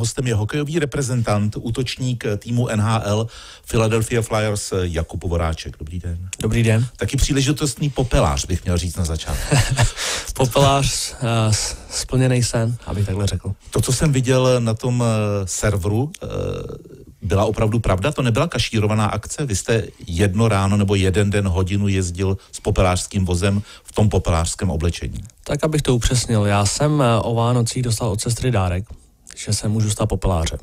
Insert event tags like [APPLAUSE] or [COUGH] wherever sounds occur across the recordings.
hostem je hokejový reprezentant, útočník týmu NHL Philadelphia Flyers Jakub Voráček. Dobrý den. Dobrý den. Taky příležitostný popelář bych měl říct na začátku. [LAUGHS] popelář, uh, splněný sen, abych takhle řekl. To, co jsem viděl na tom uh, serveru, uh, byla opravdu pravda? To nebyla kašírovaná akce? Vy jste jedno ráno nebo jeden den hodinu jezdil s popelářským vozem v tom popelářském oblečení? Tak, abych to upřesnil. Já jsem eh, o Vánocích dostal od sestry dárek, že se můžu stát popelářem.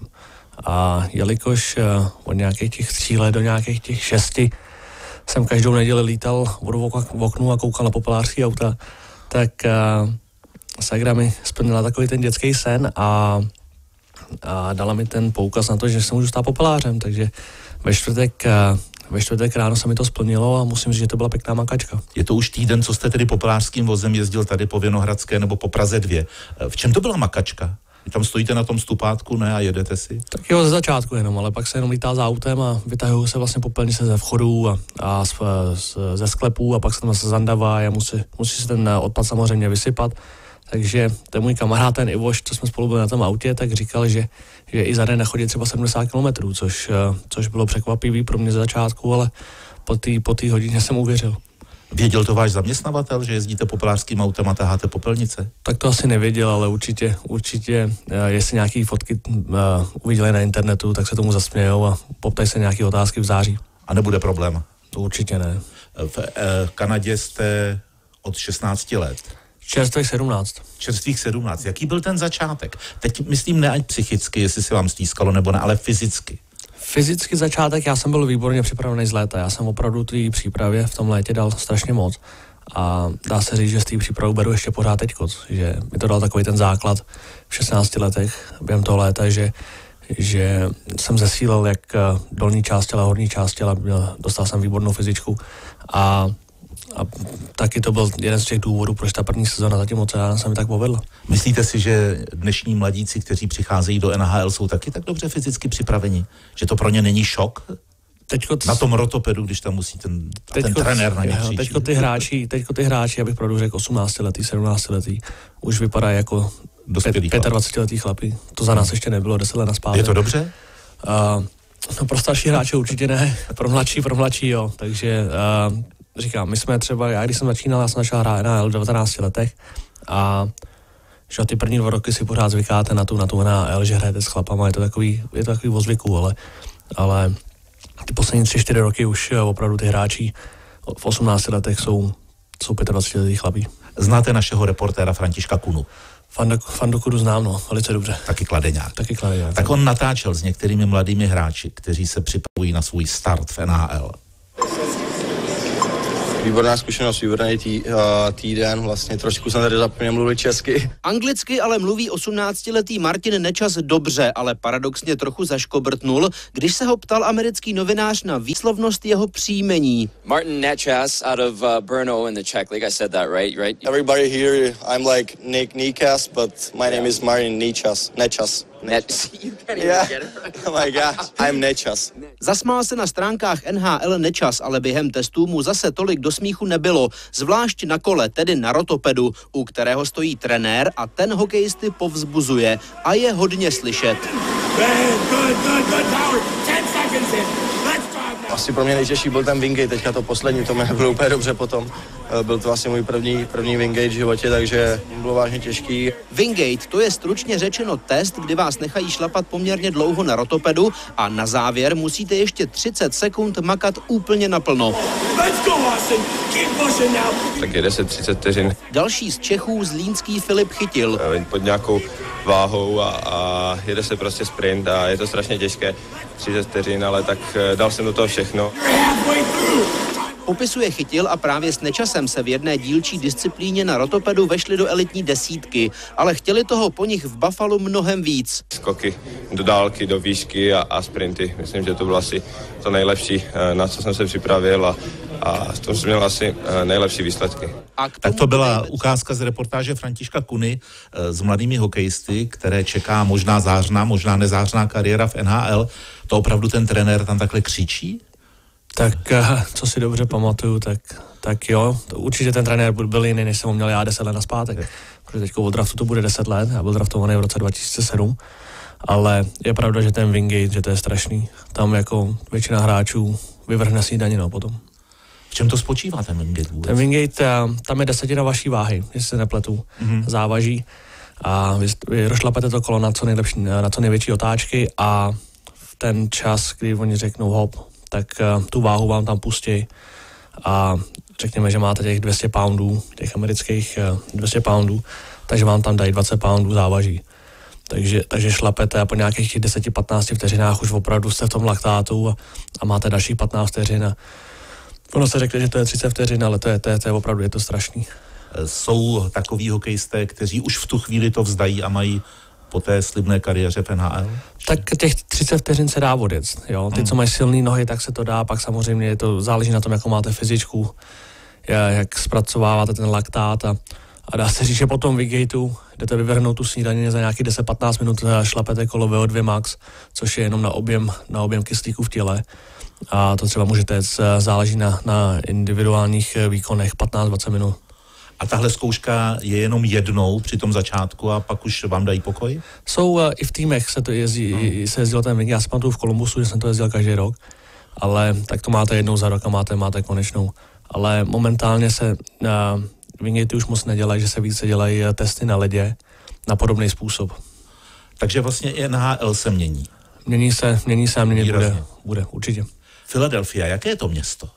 A jelikož eh, od nějakých těch tří let do nějakých těch šesti jsem každou neděli lítal v oknu a koukal na popelářský auta, tak uh, Sagra mi splnila takový ten dětský sen a a dala mi ten poukaz na to, že se můžu stát populářem, takže ve čtvrtek eh, ve čtvrtek ráno se mi to splnilo a musím říct, že to byla pěkná makačka. Je to už týden, co jste tedy populářským vozem jezdil tady po Věnohradské nebo po Praze 2. Eh, v čem to byla makačka? Tam stojíte na tom stupátku, ne, a jedete si? Tak jo, ze začátku jenom, ale pak se jenom lítá za autem a vytahují se vlastně popelnice ze vchodu a, a z, z, ze sklepů a pak se tam zase zandavá a musí, musí se ten odpad samozřejmě vysypat. Takže ten můj kamarád, ten Ivoš, co jsme spolu byli na tom autě, tak říkal, že, že i za den nachodí třeba 70 km, což, eh, což bylo překvapivý pro mě ze začátku, ale po té po hodině jsem uvěřil. Věděl to váš zaměstnavatel, že jezdíte popelářským autem a taháte popelnice? Tak to asi nevěděl, ale určitě, určitě, eh, jestli nějaké fotky uh, uviděli na internetu, tak se tomu zasmějou a poptají se nějaké otázky v září. A nebude problém? To určitě ne. V uh, Kanadě jste od 16 let. Čerstvých 17. Čerstvých 17. Jaký byl ten začátek? Teď myslím ne ať psychicky, jestli se vám stýskalo nebo ne, ale fyzicky. Fyzicky začátek, já jsem byl výborně připravený z léta. Já jsem opravdu té přípravě v tom létě dal strašně moc. A dá se říct, že z té přípravy beru ještě pořád teď, že mi to dal takový ten základ v 16 letech během toho léta, že, že jsem zesílil jak dolní část těla, horní část těla, dostal jsem výbornou fyzičku a a taky to byl jeden z těch důvodů, proč ta první sezóna zatím oceán se mi tak povedla. Myslíte si, že dnešní mladíci, kteří přicházejí do NHL, jsou taky tak dobře fyzicky připraveni? Že to pro ně není šok? Teďko t... Na tom rotopedu, když tam musí ten, teďko, ten trenér na ně teďko ty hráči, teďko ty hráči, abych pravdu řekl, 18 letý, 17 letý, už vypadá jako 25 letý chlapy. To za nás ještě nebylo 10 let na Je to dobře? Uh, no pro starší hráče určitě ne, [LAUGHS] pro mladší, pro mladší jo, takže uh, říkám, my jsme třeba, já když jsem začínal, já jsem začal hrát NHL v 19 letech a že ty první dva roky si pořád zvykáte na tu, na tu NHL, že hrajete s chlapama, je to takový, je to takový ozvyku, ale, ale ty poslední tři, čtyři roky už eh, opravdu ty hráči v 18 letech jsou, jsou 25 letých chlapí. Znáte našeho reportéra Františka Kunu? Fandu Kudu znám, no, velice dobře. Taky kladeňák. Taky kladeňák. Tak on natáčel s některými mladými hráči, kteří se připravují na svůj start v NHL výborná zkušenost, výborný tý, uh, týden, vlastně trošku jsem tady zapomněl mluvit česky. Anglicky ale mluví 18-letý Martin Nečas dobře, ale paradoxně trochu zaškobrtnul, když se ho ptal americký novinář na výslovnost jeho příjmení. Martin Nečas out of uh, Brno in the Czech League, I said that right, right? Everybody here, I'm like Nick Nikas, but my yeah. name is Martin Nečas. Nečas. Net, you can't even yeah. get it right. Oh my gosh, I'm Nečas. Zasmál se na stránkách NHL Nečas, ale během testů mu zase tolik do smíchu nebylo, zvlášť na kole, tedy na rotopedu, u kterého stojí trenér a ten hokejisty povzbuzuje a je hodně slyšet. Good, good, good, good, asi pro mě nejtěžší byl ten Wingate, teďka to poslední, to mě bylo úplně dobře potom. Eh, byl to asi můj první, první Wingate v životě, takže bylo vážně těžký. Wingate, to je stručně řečeno test, kdy vás nechají šlapat poměrně dlouho na rotopedu a na závěr musíte ještě 30 sekund makat úplně naplno. Let's go, Austin. Keep pushing now. Tak je 10-30 vteřin. Další z Čechů Zlínský Filip chytil. Eh, pod nějakou váhou a, a jede se prostě sprint a je to strašně těžké. 30 vteřin, ale tak eh, dal jsem do toho všechno. Popisuje chytil a právě s nečasem se v jedné dílčí disciplíně na rotopedu vešli do elitní desítky, ale chtěli toho po nich v Buffalo mnohem víc. Skoky do dálky, do výšky a, a sprinty. Myslím, že to bylo asi to nejlepší, eh, na co jsem se připravil a, a v tom jsem měl asi eh, nejlepší výsledky. A tak to byla ukázka z reportáže Františka Kuny eh, s mladými hokejisty, které čeká možná zářná, možná nezářná kariéra v NHL. To opravdu ten trenér tam takhle křičí? Tak eh, co si dobře pamatuju, tak, tak jo, to určitě ten trenér byl jiný, než jsem ho měl já 10 let na zpátek, protože teď od draftu to bude 10 let, já byl draftovaný v roce 2007 ale je pravda, že ten Wingate, že to je strašný. Tam jako většina hráčů vyvrhne snídaninu potom. Čem to spočívá ten Wingate vůbec? Ten Wingate, eh, tam je desetina vaší váhy, jestli se nepletu, mm-hmm. závaží a vy, vy rozšlapete to kolo na co, nejlepší, na co největší otáčky a v ten čas, kdy oni řeknou hop, tak uh, tu váhu vám tam pustí a řekněme, že máte těch 200 poundů, těch amerických uh, 200 poundů, takže vám tam dají 20 poundů závaží. Takže, takže šlapete a po nějakých 10-15 vteřinách už opravdu jste v tom laktátu a, a máte další 15 vteřin a ono se řekne, že to je 30 vteřin, ale to je, to je, to je opravdu je to strašný. Jsou takový hokejisté, kteří už v tu chvíli to vzdají a mají po té slibné kariéře v NHL? Tak těch 30 vteřin se dá odjet. Jo? Ty, hmm. co mají silné nohy, tak se to dá, pak samozřejmě je to záleží na tom, jakou máte fyzičku, jak zpracováváte ten laktát a, a dá se říct, že potom Wiggateu jdete vyvrhnout tu snídaně za nějaký 10-15 minut šlapete kolo VO2 max, což je jenom na objem, na objem kyslíku v těle. A to třeba můžete, záleží na, na individuálních výkonech 15-20 minut. A tahle zkouška je jenom jednou při tom začátku a pak už vám dají pokoj? Jsou uh, i v týmech se to jezdí, hmm. se jezdilo ten Já si pamatuju v Kolumbusu, že jsem to jezdil každý rok, ale tak to máte jednou za rok a máte, máte konečnou. Ale momentálně se uh, Wingate už moc nedělají, že se více dělají testy na ledě na podobný způsob. Takže vlastně i NHL se mění. Mění se, mění se a měnit bude, bude, určitě. Philadelphia, jaké je to město?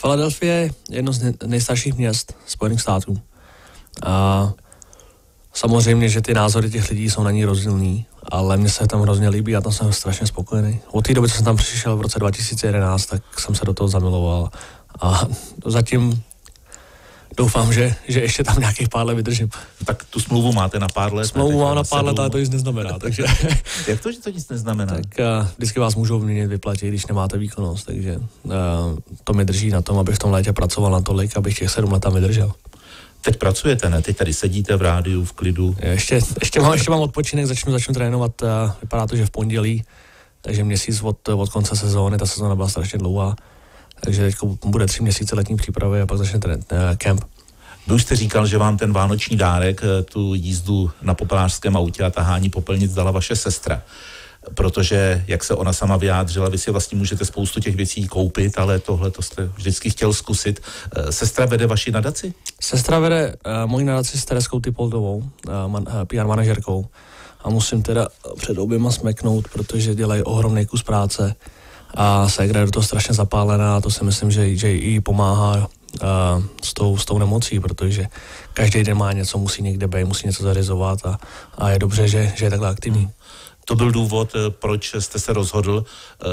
Philadelphia je jedno z nejstarších měst Spojených států. A samozřejmě, že ty názory těch lidí jsou na ní rozdílný, ale mně se tam hrozně líbí a tam jsem strašně spokojený. Od té doby, co jsem tam přišel v roce 2011, tak jsem se do toho zamiloval a zatím doufám, že, že ještě tam nějakých pár let vydržím. Tak tu smlouvu máte na pár let? Smlouvu mám na pár let, ale to nic neznamená. Takže... [LAUGHS] Jak to, že to nic neznamená? Tak uh, vždycky vás můžou vyměnit vyplatit, když nemáte výkonnost, takže uh, to mi drží na tom, abych v tom létě pracoval natolik, abych těch sedm let tam vydržel. Teď pracujete, ne? Teď tady sedíte v rádiu, v klidu. Ještě, ještě, mám, ještě mám odpočinek, začnu, začnu trénovat, uh, vypadá to, že v pondělí, takže měsíc od, od konce sezóny, ta sezóna byla strašně dlouhá, takže teď bude tři měsíce letní přípravy a pak začne ten kemp. Vy už jste říkal, že vám ten vánoční dárek, eh, tu jízdu na popelářském autě a tahání popelnic dala vaše sestra. Protože, jak se ona sama vyjádřila, vy si vlastně můžete spoustu těch věcí koupit, ale tohle to jste vždycky chtěl zkusit. Eh, sestra vede vaši nadaci? Sestra vede uh, moji nadaci s Tereskou Typoldovou, uh, man, uh, PR manažerkou. A musím teda před oběma smeknout, protože dělají ohromný kus práce a Segra je do toho strašně zapálená a to si myslím, že, že jí pomáhá uh, s, tou, s tou nemocí, protože každý den má něco, musí někde být, musí něco zarizovat a, a je dobře, že, že je takhle aktivní. Hmm. To byl důvod, eh, proč jste se rozhodl uh,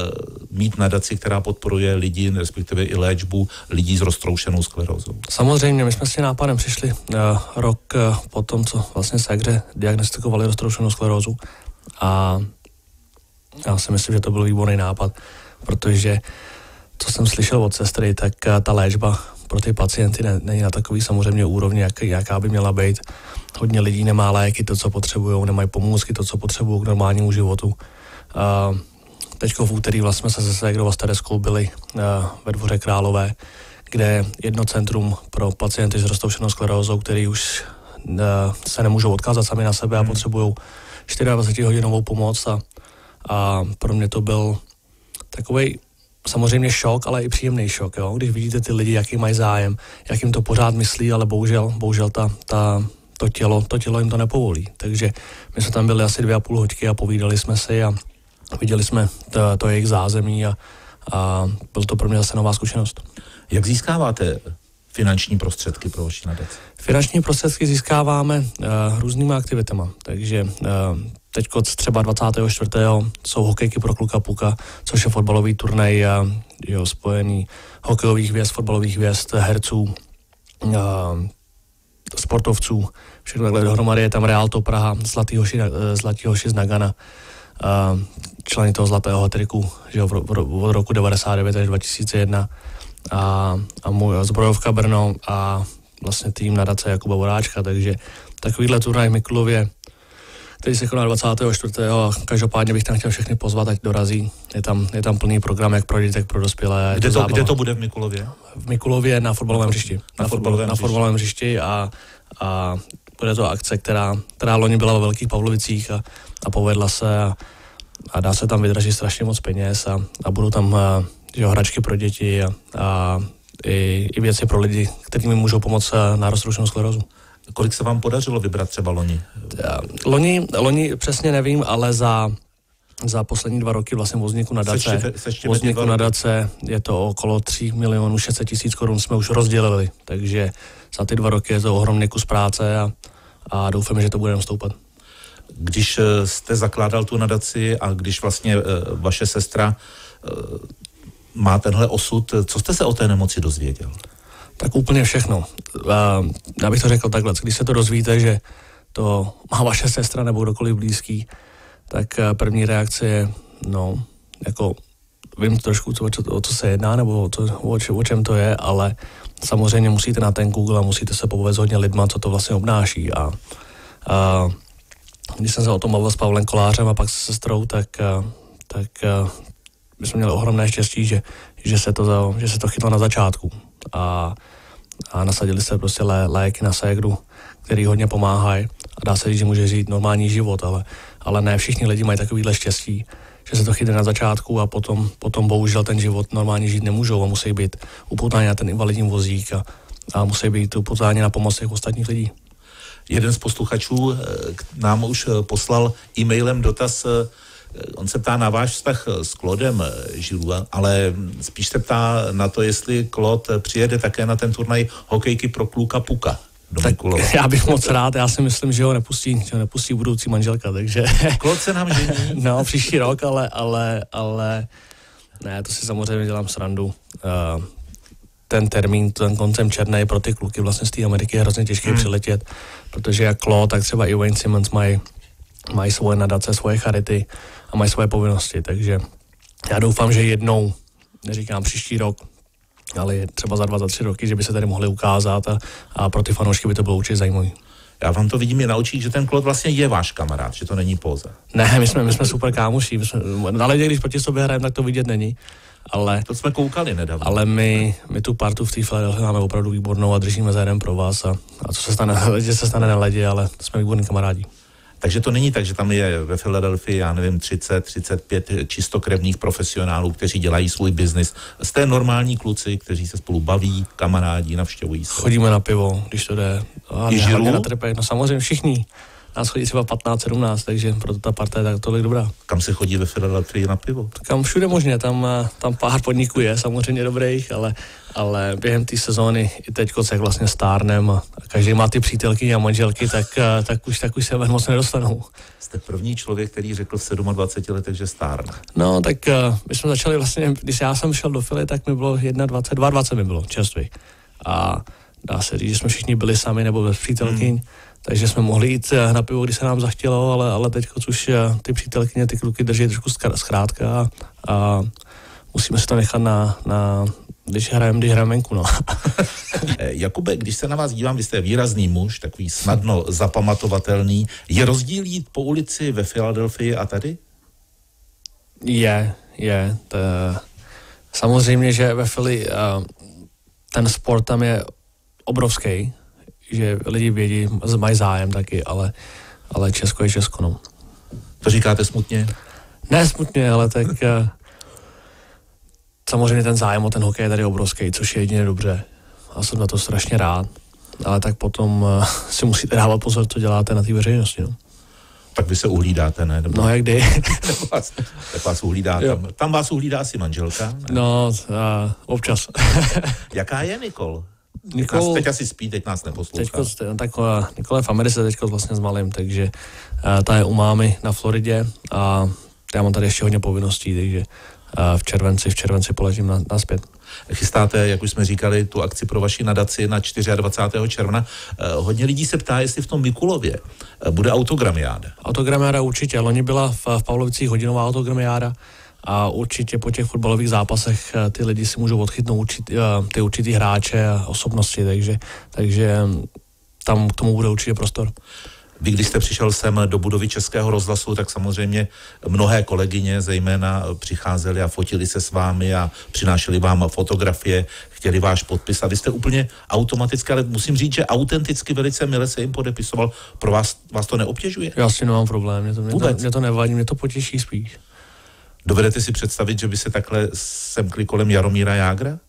mít nadaci, která podporuje lidi, respektive i léčbu lidí s roztroušenou sklerózou. Samozřejmě, my jsme s tím nápadem přišli uh, rok uh, po tom, co vlastně Segre diagnostikovali roztroušenou sklerózu a já si myslím, že to byl výborný nápad, protože co jsem slyšel od sestry, tak uh, ta léčba pro ty pacienty ne, není na takový samozřejmě úrovni, jak, jaká by měla být. Hodně lidí nemá léky, to, co potřebují, nemají pomůcky, to, co potřebují k normálnímu životu. Uh, Teď v úterý vlastně jsme se se Segrova Stareskou byli uh, ve dvoře Králové, kde jedno centrum pro pacienty s roztoušenou sklerózou, který už uh, se nemůžou odkázat sami na sebe a hmm. potřebují 24 hodinovou pomoc a, a pro mě to byl takový samozřejmě šok, ale i příjemný šok, jo? když vidíte ty lidi, jaký mají zájem, jak jim to pořád myslí, ale bohužel, bohužel ta, ta, to, tělo, to tělo jim to nepovolí. Takže my jsme tam byli asi dvě a půl hoďky a povídali jsme si a viděli jsme to, to jejich zázemí a, a byl to pro mě zase nová zkušenost. Jak získáváte finanční prostředky pro vaši nadaci? Finanční prostředky získáváme uh, různýma aktivitama, takže uh, teď třeba 24. jsou hokejky pro kluka Puka, což je fotbalový turnaj a jo, spojený hokejových hvězd, fotbalových hvězd, herců, uh, sportovců, všechno takhle dohromady. Je tam Realto Praha, Zlatý hoši, Zlatý hoši z Nagana, uh, členy toho Zlatého triku, že jo, od roku 99 až 2001 a, a můj zbrojovka Brno a vlastně tým nadace Jakuba Voráčka, takže takovýhle turnaj v Mikulově, který se koná 24. a každopádně bych tam chtěl všechny pozvat, ať dorazí. Je tam, je tam plný program, jak pro děti, tak pro dospělé. Kde to, kde to bude v Mikulově? V Mikulově na fotbalovém hřišti. Na, na fotbalovém, na fotbalovém hřišti a, a bude to akce, která, která loni byla ve Velkých Pavlovicích a, a povedla se a, a dá se tam vydražit strašně moc peněz a, a budou tam a, že, hračky pro děti a, a i, i věci pro lidi, kterými můžou pomoct na rozrušenou sklerózu. Kolik se vám podařilo vybrat třeba loni? Loni, loni přesně nevím, ale za za poslední dva roky vlastně vozníku nadace. Vozníku nadace je to okolo 3 milionů 600 tisíc korun jsme už rozdělili, takže za ty dva roky je to ohromný kus práce a, a doufám, že to bude stoupat. Když eh, jste zakládal tu nadaci a když vlastně eh, vaše sestra eh, má tenhle osud, co jste se o té nemoci dozvěděl? Tak úplně všechno. Já bych to řekl takhle, když se to dozvíte, že to má vaše sestra nebo kdokoliv blízký, tak eh, první reakce je, no, jako vím trošku, co, o co se jedná, nebo o, to, o, o čem to je, ale samozřejmě musíte na ten Google a musíte se povědět hodně lidma, co to vlastně obnáší. A, a když jsem se o tom mluvil s Pavlem Kolářem a pak se sestrou, tak, a, eh, tak a, eh, my jsme měli ohromné štěstí, že, že, se to, že se to chytlo na začátku. A, a nasadili se prostě lé, léky na ségru, který hodně pomáhají. A dá se říct, že může žít normální život, ale ale ne všichni lidi mají takovýhle štěstí, že se to chytne na začátku a potom, potom bohužel ten život normálně žít nemůžou a musí být upoutáni na ten invalidní vozík a, a musí být upoutáni na pomoc těch ostatních lidí. Jeden z posluchačů eh, nám už eh, poslal e-mailem dotaz, eh, on se ptá na váš vztah s Klodem Žilu, ale spíš se ptá na to, jestli Klod přijede také na ten turnaj hokejky pro kluka Puka do tak já bych moc rád, já si myslím, že ho nepustí, že ho nepustí budoucí manželka, takže... Klod se nám žení. [LAUGHS] no, příští rok, ale, ale, ale ne, to si samozřejmě dělám srandu. Uh, ten termín, ten koncem černé pro ty kluky vlastně z té Ameriky je hrozně těžké hmm. přiletět, protože jak Claude, tak třeba i Wayne Simmons mají mají svoje nadace, svoje charity a mají svoje povinnosti, takže já doufám, že jednou, neříkám příští rok, ale třeba za dva, za tři roky, že by se tady mohli ukázat a, a pro ty fanoušky by to bylo určitě zajímavé. Já vám to vidím i na očích, že ten Klod vlastně je váš kamarád, že to není pouze. Ne, my jsme, my jsme super kámoši, my jsme, ale když proti sobě hrajeme, tak to vidět není. Ale, to jsme koukali nedávno. Ale my, my tu partu v té Philadelphia máme opravdu výbornou a držíme za jeden pro vás a, a co se stane na ledě, se stane na ledě, ale jsme výborní kamarádi. Takže to není tak, že tam je ve Filadelfii, já nevím, 30, 35 čistokrevných profesionálů, kteří dělají svůj biznis. Té normální kluci, kteří se spolu baví, kamarádí, navštěvují se. Chodíme na pivo, když to jde. A I na trpe, no samozřejmě všichni. Nás chodí třeba 15-17, takže proto ta parta je tak tolik dobrá. Kam se chodí ve Filadelfii na pivo? Kam všude možně, tam, tam pár podniků je samozřejmě dobrých, ale ale během té sezóny i teď, jak vlastně stárnem a každý má ty přítelky a manželky, tak, eh, tak, už, tak už se moc nedostanou. Jste první člověk, který řekl v 27 letech, že stárne. No, tak uh, my jsme začali vlastně, když já jsem šel do Fily, tak mi bylo 21, 22 mi bylo čerstvý. A dá se říct, že jsme všichni byli sami nebo bez přítelkyň, hmm. takže jsme mohli jít eh, na pivo, když se nám zachtělo, ale, ale teď už ty přítelkyně, ty kluky drží trošku zkrátka a, a musíme se to nechat na, na, když hrajeme, když hrajeme venku, no. [LAUGHS] Eh, Jakube, když se na vás dívám, vy jste výrazný muž, takový snadno zapamatovatelný. Je rozdíl jít po ulici ve Filadelfii a tady? Je, je. To, samozřejmě, že ve Fili uh, ten sport tam je obrovský, že lidi vědí, mají zájem taky, ale, ale Česko je Česko, no. To říkáte smutně? Ne smutně, ale tak uh, samozřejmě ten zájem o ten hokej je tady obrovský, což je jedině dobře. A jsem na to strašně rád. Ale tak potom uh, [LAUGHS] si musíte dávat pozor, co děláte na té veřejnosti. No. Tak vy se uhlídáte, ne? Nebo... No, jak kdy? [LAUGHS] vás, tak vás uhlídá tam. Tam vás uhlídá asi manželka? Ne? No, uh, občas. Jaká je Nikol? Nikol, nás teď asi spí, teď nás neposlouchá. Teďko, no, tak uh, Nikol je v Americe teďko vlastně s malým, takže uh, ta je u mámy na Floridě a já mám tady ještě hodně povinností, takže v červenci, v červenci poletím na, naspět. Chystáte, jak už jsme říkali, tu akci pro vaši nadaci na 24. června. Eh, hodně lidí se ptá, jestli v tom Mikulově eh, bude autogramiáda. Autogramiáda určitě. Loni byla v, v Pavlovicích hodinová autogramiáda a určitě po těch fotbalových zápasech eh, ty lidi si můžou odchytnout určitý, ty určitý hráče a osobnosti, takže, takže tam k tomu bude určitě prostor. Vy, když jste přišel sem do budovy Českého rozhlasu, tak samozřejmě mnohé kolegyně zejména přicházely a fotili se s vámi a přinášeli vám fotografie, chtěli váš podpis a vy jste úplně automaticky, ale musím říct, že autenticky velice mile se jim podepisoval. Pro vás, vás to neobtěžuje? Já si nemám problém, mě to, mě to, mě to nevadí, mě to potěší spíš. Dovedete si představit, že by se takhle semkli kolem Jaromíra Jágra?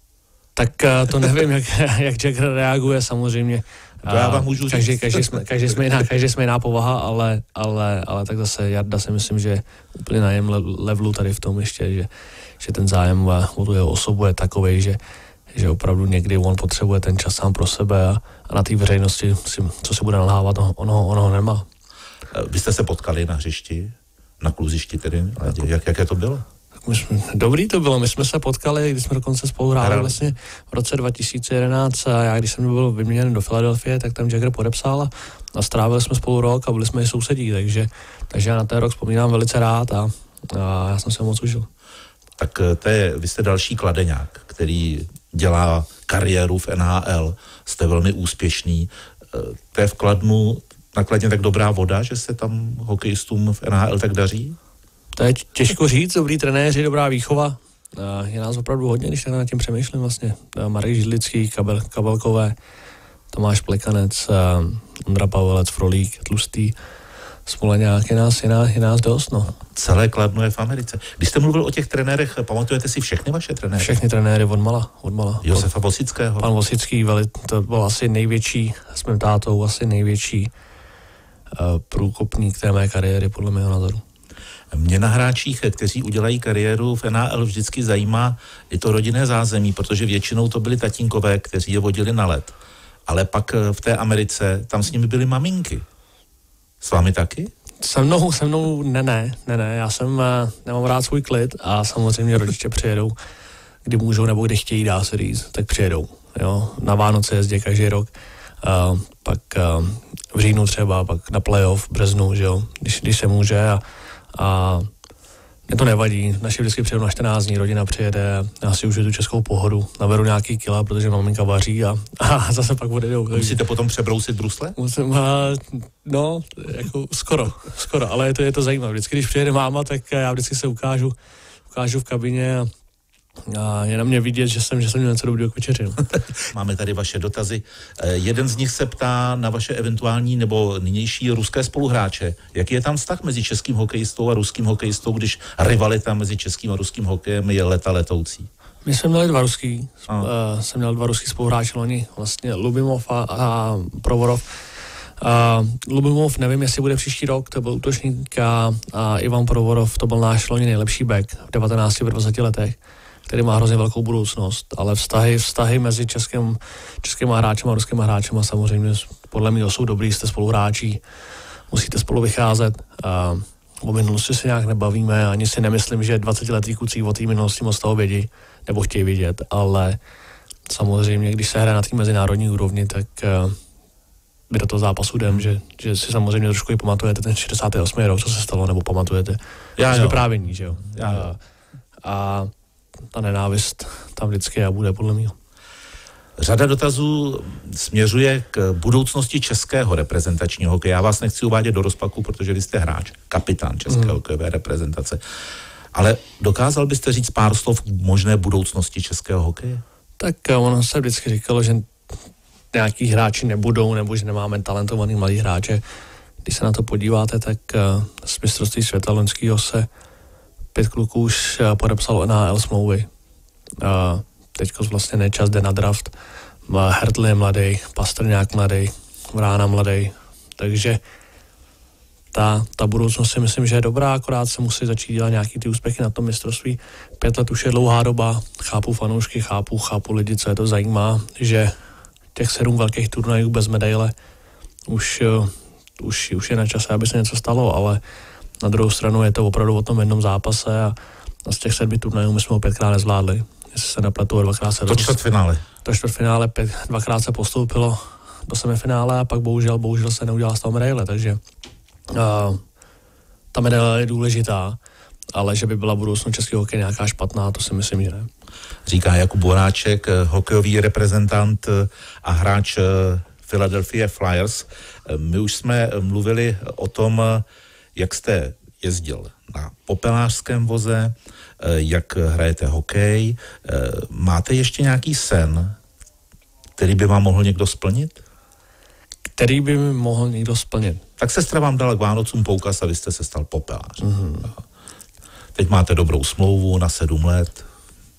Tak uh, to nevím, jak, [LAUGHS] jak Jack reaguje samozřejmě. To já vám můžu každý, říct. Každý, jsme, každý, jsme jiná, každý jsme jiná povaha, ale, ale, ale tak zase Jarda si myslím, že úplně na jejím levelu tady v tom ještě, že, že ten zájem o tu jeho osobu je takový, že, že opravdu někdy on potřebuje ten čas sám pro sebe a, a na té veřejnosti, si, co si bude nalhávat, on, on, ho, on ho nemá. Vy jste se potkali na hřišti, na kluzišti tedy, jak, jaké to bylo? dobrý to bylo, my jsme se potkali, když jsme dokonce spolu hráli vlastně v roce 2011 a já když jsem byl vyměněn do Filadelfie, tak tam Jagger podepsal a, a strávili jsme spolu rok a byli jsme i sousedí, takže, takže já na ten rok vzpomínám velice rád a, a já jsem se moc užil. Tak eh, to je, vy jste další kladeňák, který dělá kariéru v NHL, jste velmi úspěšný. Eh, to je v Kladnu nakladně tak dobrá voda, že se tam hokejistům v NHL tak daří? To je těžko říct, dobrý trenéři, dobrá výchova. Je nás opravdu hodně, když tak nad tím přemýšlím vlastně. Marek Židlický, Kabel, Kabelkové, Tomáš Plekanec, Ondra Pavelec, Frolík, Tlustý, Smoleňák, je nás, je nás, je nás dost, no. Celé Kladno je v Americe. Když jste mluvil o těch trenérech, pamatujete si všechny vaše trenéry? Všechny trenéry od mala, od mala. Josefa Vosického. Pan Vosický, to byl asi největší, s mým tátou, asi největší průkopník té mé kariéry, podle mého názoru. Mě na hráčích, kteří udělají kariéru v NHL, vždycky zajímá i to rodinné zázemí, protože většinou to byli tatínkové, kteří je vodili na let. Ale pak eh, v té Americe, tam s nimi byly maminky. S vámi taky? Se mnou, se mnou ne, ne, ne, ne. Já jsem, nemám rád svůj klid a samozřejmě rodiče přijedou, kdy můžou nebo kdy chtějí, dá se říct, tak přijedou. Jo? Na Vánoce jezdí každý rok. Pak v říjnu třeba, pak na playoff v březnu, že jo, když, když se může a a mě to nevadí, naši vždycky přijedou na 14 dní, rodina přijede, já si užiju tu českou pohodu, naberu nějaký kila, protože maminka vaří a, a [LAUGHS] zase pak odjedou. Musíte potom přebrousit brusle? Musím, a, no, jako skoro, skoro, ale je to, je to zajímavé. Vždycky, když přijede máma, tak já vždycky se ukážu, ukážu v kabině a a je na mě vidět, že jsem, že jsem měl něco dobrého k večeři. No. [LAUGHS] Máme tady vaše dotazy. Eh, jeden z nich se ptá na vaše eventuální nebo nynější ruské spoluhráče. Jaký je tam vztah mezi českým hokejistou a ruským hokejistou, když rivalita mezi českým a ruským hokejem je leta letoucí? My jsme měli dva ruský, uh, jsem měl dva ruský spoluhráče loni, vlastně Lubimov a, a Provorov. Uh, Lubimov nevím, jestli bude příští rok, to byl útočník a, a Ivan Provorov, to byl náš loni nejlepší back v 19 20 letech který má hrozně velkou budoucnost, ale vztahy, vztahy mezi českým, českými hráčem a ruskými hráčem samozřejmě podle mě jsou dobrý, jste spoluhráči, musíte spolu vycházet. A o minulosti se nějak nebavíme, ani si nemyslím, že 20 letý kluci o té minulosti moc toho vědí, nebo chtějí vidět, ale samozřejmě, když se hraje na té mezinárodní úrovni, tak uh, vy do toho zápasu jdem, že, že si samozřejmě trošku i pamatujete ten 68. rok, co se stalo, nebo pamatujete Já, jo. vyprávění, že jo. Já, jo. A, a ta nenávist tam vždycky a bude podle mě. Řada dotazů směřuje k budoucnosti českého reprezentačního hokeje. Já vás nechci uvádět do rozpaku, protože vy jste hráč, kapitán české hmm. hokejové reprezentace. Ale dokázal byste říct pár slov k možné budoucnosti českého hokeje? Tak eh, ono se vždycky říkalo, že nějaký hráči nebudou, nebo že nemáme talentovaný mladý hráče. Když se na to podíváte, tak uh, z mistrovství světa loňského se pět kluků už eh, podepsalo NHL smlouvy. Teď vlastně nečas jde na draft. Hertl je mladý, Pastrňák mladý, Vrána mladý. Takže ta, ta budoucnost si myslím, že je dobrá, akorát se musí začít dělat nějaký ty úspěchy na tom mistrovství. Pět let už je dlouhá doba, chápu fanoušky, chápu, chápu lidi, co je to zajímá, že těch sedm velkých turnajů bez medaile už, eh, už, už je na čase, aby se něco stalo, ale na druhou stranu je to opravdu o tom jednom zápase a, a z těch sedmi turnajů my jsme ho pětkrát nezvládli. Jestli se nepletu, dvakrát se... To čtvrtfinále. To čtvrtfinále pět, dvakrát se postoupilo do semifinále a pak bohužel, bohužel se neudělal z toho medaile, takže uh, ta medaile je důležitá, ale že by byla budoucnost českého hokeje nějaká špatná, to si myslím, že ne. Říká Jakub Boráček, hokejový reprezentant a hráč Philadelphia Flyers. My už jsme mluvili o tom, jak jste jezdil na popelářském voze, jak hrajete hokej. Máte ještě nějaký sen, který by vám mohl někdo splnit? Který by mi mohl někdo splnit? Tak sestra vám dala k Vánocům poukaz a vy jste se stal popelářem. Mm-hmm. Teď máte dobrou smlouvu na sedm let,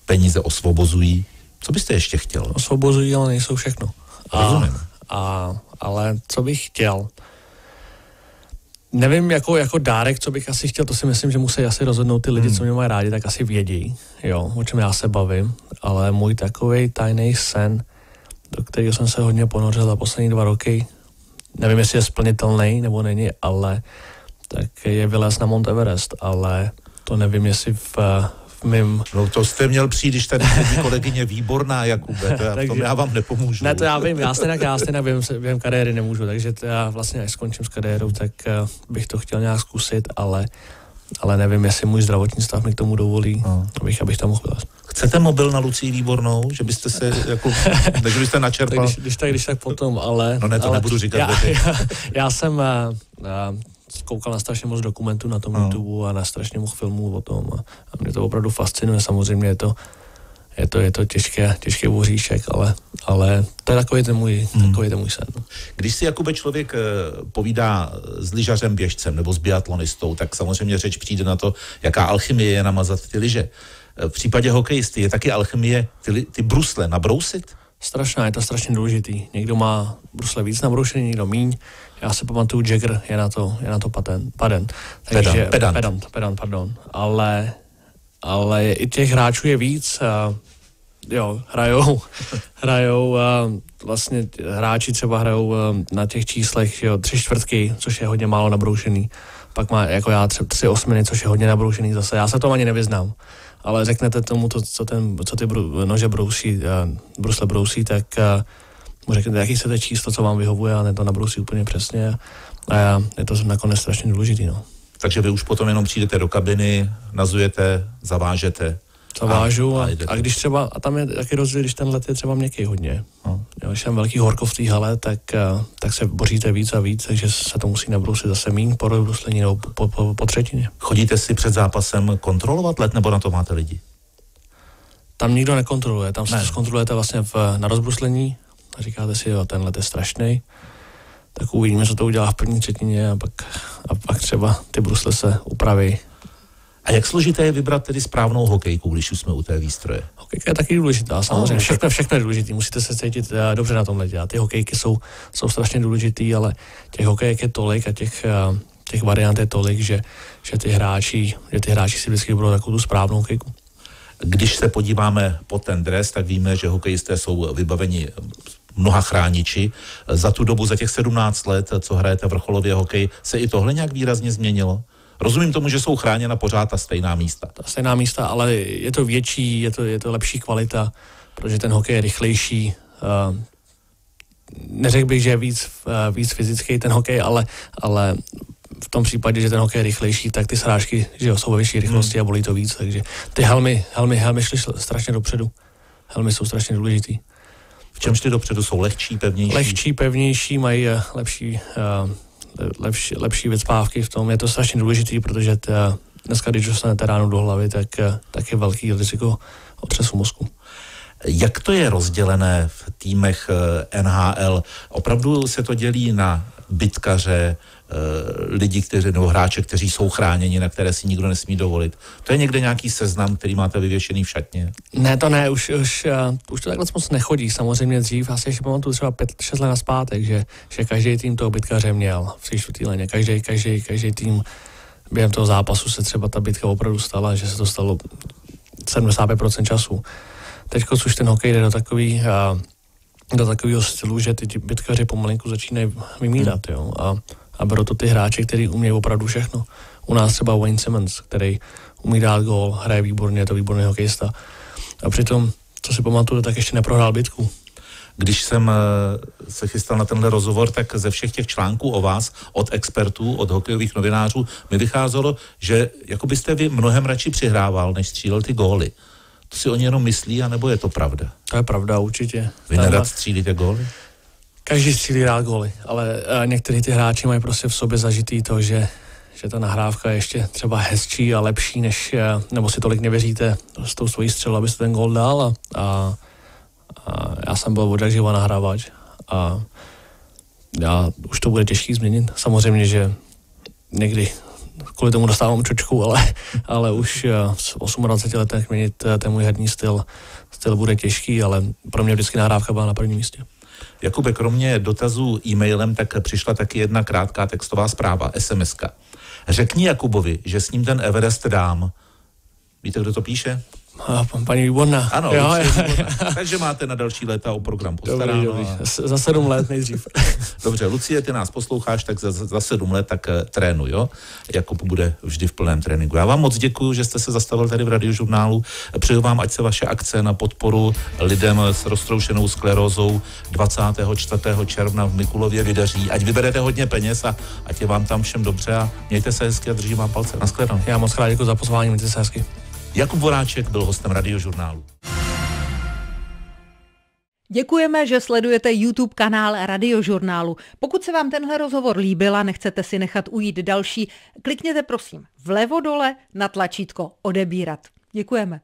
peníze osvobozují. Co byste ještě chtěl? Osvobozují, ale nejsou všechno. Rozumím. A, a, ale co bych chtěl? Nevím, jako, jako dárek, co bych asi chtěl, to si myslím, že musí asi rozhodnout ty lidi, hmm. co mě mají rádi, tak asi vědí, jo, o čem já se bavím, ale můj takový tajný sen, do kterého jsem se hodně ponořil za poslední dva roky, nevím, jestli je splnitelný nebo není, ale tak je vylez na Mount Everest, ale to nevím, jestli v, v mým... No to jste měl přijít, když tady sedí kolegyně výborná, Jakube, to já, v [LAUGHS] tom já vám nepomůžu. Ne, to já vím, já stejně, já stejně během, během kariéry nemůžu, takže to já vlastně, až skončím s kariérou, tak uh, bych to chtěl nějak zkusit, ale ale nevím, jestli můj zdravotní stav mi k tomu dovolí, no. abych, abych tam mohl být. Chcete mobil na Lucii Výbornou, že byste se jako, [LAUGHS] že byste načerpal? když, když, tak, když tak potom, ale... No ne, to ale, nebudu říkat. Já, [LAUGHS] já, já jsem uh, koukal na strašně moc dokumentů na tom no. YouTube a na strašně moc filmů o tom a, a mě to opravdu fascinuje. Samozřejmě je to, je to, je to těžké, těžký voříšek, ale, ale to je takový ten můj, hmm. takový ten můj sen. No. Když si Jakube člověk eh, povídá s lyžařem běžcem nebo s biatlonistou, tak samozřejmě řeč přijde na to, jaká alchymie je namazat ty lyže. Eh, v případě hokejisty je taky alchymie ty, ty brusle nabrousit? Strašná, je to strašně důležitý. Někdo má brusle víc nabroušený, někdo míň. Já si pamatuju, Jagger je na to, je na to patent, patent. Takže, pedant, pedant. pedant, pedant, pardon. Ale, ale i těch hráčů je víc. A, jo, hrajou, [LAUGHS] hrajou a vlastně hráči třeba hrajou na těch číslech jo, tři čtvrtky, což je hodně málo nabroušený. Pak má jako já třeba tři osminy, což je hodně nabroušený zase. Já se to ani nevyznám. Ale řeknete tomu, to, co, ten, co ty nože brousí, brusle brousí, tak mu řeknete, jaký chcete číslo, co vám vyhovuje a ne to nabrousí úplně přesně a je to nakonec strašně důležitý. No. Takže vy už potom jenom přijdete do kabiny, nazujete, zavážete. Zavážu a, a, a, když třeba, a tam je taky rozdíl, když ten let je třeba měkký hodně. No. Jo, když tam velký horko v té hale, tak, tak se boříte víc a víc, takže se to musí nabrousit zase míň po rozbruslení nebo po, po, po třetině. Chodíte si před zápasem kontrolovat let, nebo na to máte lidi? Tam nikdo nekontroluje, tam ne. se zkontrolujete vlastně v, na rozbruslení, a říkáte si, jo, tenhle je strašný, tak uvidíme, co to udělá v první třetině a pak, a pak třeba ty brusle se upraví. A jak složité je vybrat tedy správnou hokejku, když už jsme u té výstroje? Hokejka je taky důležitá, samozřejmě. Všechno, všechno je důležité, musíte se cítit uh, dobře na tom ledě. A ty hokejky jsou, jsou strašně důležitý, ale těch hokejek je tolik a těch, uh, těch variant je tolik, že, že ty hráči, že ty hráči si vždycky budou takovou tu správnou hokejku. Když se podíváme po ten dres, tak víme, že hokejisté jsou vybaveni mnoha chrániči. Za tu dobu, za těch 17 let, co hrajete vrcholově hokej, se i tohle nějak výrazně změnilo? Rozumím tomu, že jsou chráněna pořád ta stejná místa. Ta stejná místa, ale je to větší, je to, je to lepší kvalita, protože ten hokej je rychlejší. Uh, neřekl bych, že je víc, uh, víc fyzický ten hokej, ale, ale v tom případě, že ten hokej je rychlejší, tak ty srážky že jo, jsou ve vyšší rychlosti hmm. a bolí to víc, takže ty helmy, helmy, helmy šly strašně dopředu. Helmy jsou strašně důležitý. V čem šli dopředu? Jsou lehčí, pevnější? Lehčí, pevnější, mají eh, lepší, uh, lepší, lepší vycpávky v tom. Je to strašně důležitý, protože ta, dneska, když dostanete ráno do hlavy, tak, uh, tak je velký riziko otřesu mozku. Jak to je rozdělené v týmech NHL? Opravdu se to dělí na bytkaře, Eh, lidi, kteří, nebo hráče, kteří jsou chráněni, na které si nikdo nesmí dovolit. To je někde nějaký seznam, který máte vyvěšený v šatně? Ne, to ne, už, už, uh, už to takhle moc nechodí. Samozřejmě dřív, asi ještě pamatuju třeba 5-6 let zpátek, že, že každý tým toho bytkaře měl v čtvrtý leně. Každý, každý, každý tým během toho zápasu se třeba ta bitka opravdu stala, že se to stalo 75% času. Teď, už ten hokej jde do takový, uh, do takového stylu, že ty bitkaři pomalinku začínají vymírat, jo. A a berou to ty hráči, kteří umějí opravdu všechno. U nás třeba Wayne Simmons, který umí dát gól, hraje výborně, je to výborný hokejista. A přitom, co si pamatuju, tak ještě neprohrál bitku. Když jsem eh, se chystal na tenhle rozhovor, tak ze všech těch článků o vás, od expertů, od hokejových novinářů, mi vycházelo, že jako byste vy mnohem radši přihrával, než střílel ty góly. To si oni jenom myslí, anebo je to pravda? To je pravda, určitě. Vy nerad střílíte góly? každý střílí rád góly, ale uh, některý ty hráči mají prostě v sobě zažitý to, že že ta nahrávka je ještě třeba hezčí a lepší, než, nebo si tolik nevěříte s tou svojí střelou, abyste ten gol dal a, a, a já jsem byl od živa nahrávač a já, už to bude těžký změnit. Samozřejmě, že někdy kvůli tomu dostávám čočku, ale, ale už v 28 letech měnit ten můj herní styl, styl bude těžký, ale pro mě vždycky nahrávka byla na prvním místě. Jakube, kromě dotazů e-mailem, tak přišla taky jedna krátká textová zpráva, SMS. -ka. Řekni Jakubovi, že s ním ten Everest dám. Víte, kdo to píše? Paní Výborná. Ano, jo, jo. takže máte na další léta o program postaráno. Dobrý, dobrý. A... Za sedm let nejdřív. [LAUGHS] Dobře, Lucie, ty nás posloucháš, tak za, za sedm let tak uh, trénu, jo? Jakub bude vždy v plném tréninku. Já vám moc děkuji, že jste se zastavil tady v radiožurnálu. Přeju vám, ať se vaše akce na podporu lidem s roztroušenou sklerózou 24. června v Mikulově vydaří. Ať vyberete hodně peněz a ať je vám tam všem dobře a mějte se hezky a držím vám palce. Naschledanou. Já moc krát děkuji za pozvání, mějte se hezky. Jakub Voráček byl hostem radiožurnálu. Děkujeme, že sledujete YouTube kanál Radiožurnálu. Pokud se vám tenhle rozhovor líbil a nechcete si nechat ujít další, klikněte prosím vlevo dole na tlačítko odebírat. Děkujeme.